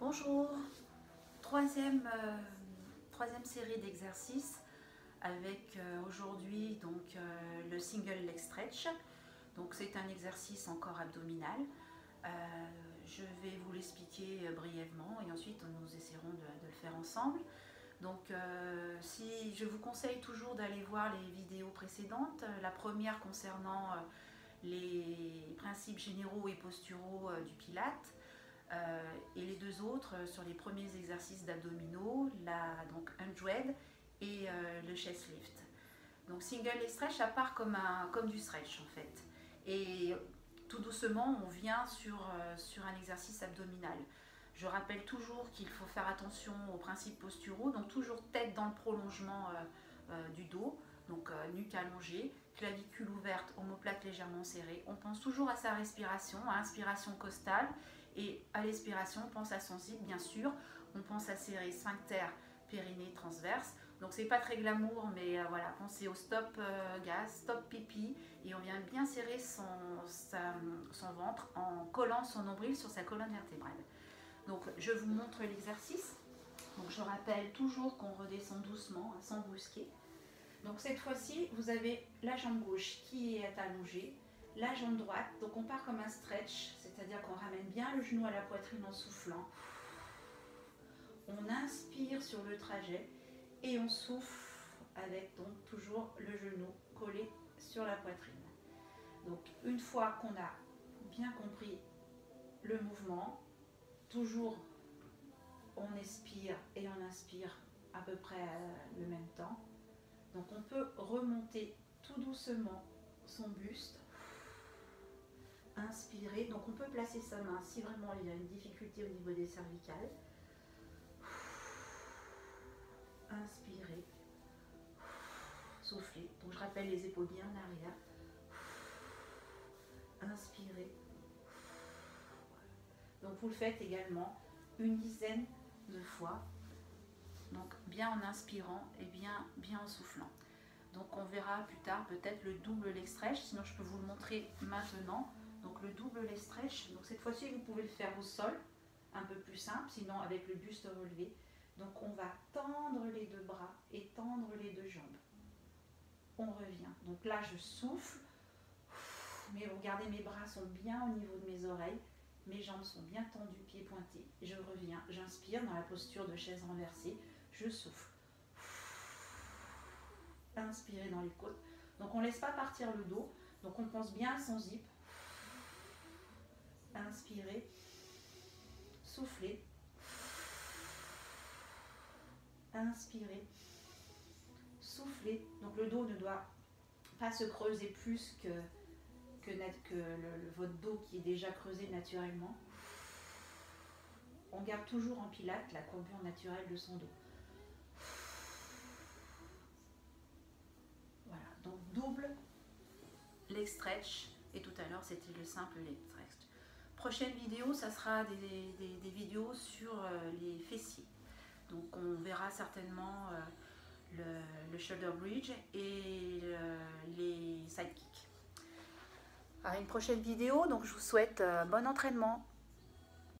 Bonjour, troisième, euh, troisième série d'exercices avec euh, aujourd'hui donc euh, le single leg stretch. Donc c'est un exercice encore abdominal. je vais vous l'expliquer brièvement et ensuite nous essaierons de, le faire ensemble. Donc si je vous conseille toujours d'aller voir les vidéos précédentes, la première concernant les principes généraux et posturaux du Pilate, et les deux autres euh, sur les premiers exercices d'abdominaux, donc 100 et euh, le chest lift. Donc single et stretch, ça part comme, un, comme du stretch en fait. Et tout doucement, on vient sur, sur un exercice abdominal. Je rappelle toujours qu'il faut faire attention aux principes posturaux, donc toujours tête dans le prolongement du dos, donc nuque allongée, clavicule ouverte, omoplate légèrement serrée. On pense toujours à sa respiration, à inspiration costale et à l'expiration, on pense à son zip, bien sûr. On pense à serrer sphincter, périnée, transverse. Donc c'est pas très glamour, mais euh, voilà, pensez au stop euh, gaz, stop pipi, et on vient bien serrer son, son ventre en collant son nombril sur sa colonne vertébrale. Donc je vous montre l'exercice. Donc je rappelle toujours qu'on redescend doucement, hein, sans brusquer. Donc cette fois-ci, vous avez la jambe gauche qui est allongée, la jambe droite. Donc on part comme un stretch, c'est-à-dire qu'on ramène bien le genou à la poitrine en soufflant. On inspire sur le trajet et on souffle avec donc toujours le genou collé sur la poitrine. Donc une fois qu'on a bien compris le mouvement, toujours on expire et on inspire à peu près le même temps. Donc on peut remonter tout doucement son buste inspirer. Donc on peut placer sa main si vraiment il y a une difficulté au niveau des cervicales. Inspirer. Souffler. Donc je rappelle les épaules bien en arrière. Inspirer. Donc vous le faites également une dizaine de fois. Donc bien en inspirant et bien, bien en soufflant. Donc on verra plus tard peut-être le double leg sinon je peux vous le montrer maintenant. Donc le double leg stretch, donc cette fois-ci vous pouvez le faire au sol, un peu plus simple, sinon avec le buste relevé. Donc on va tendre les deux bras et tendre les deux jambes. On revient. Donc là je souffle, mais regardez mes bras sont bien au niveau de mes oreilles, mes jambes sont bien tendues, pieds pointés. Je reviens, j'inspire dans la posture de chaise renversée, je souffle. Inspirez dans les côtes. Donc on ne laisse pas partir le dos. Donc on pense bien à son zip. Inspirez. Soufflez. Inspirez. Soufflez. Donc le dos ne doit pas se creuser plus que, que, que votre dos qui est déjà creusé naturellement. On garde toujours en pilate la courbure naturelle de son dos. Voilà, donc double leg stretch et tout à l'heure c'était le simple leg stretch. Prochaine vidéo, ça sera des, vidéos sur euh, les fessiers. Donc on verra certainement euh, le, shoulder bridge et les side kicks. À une prochaine vidéo, donc je vous souhaite euh, bon entraînement.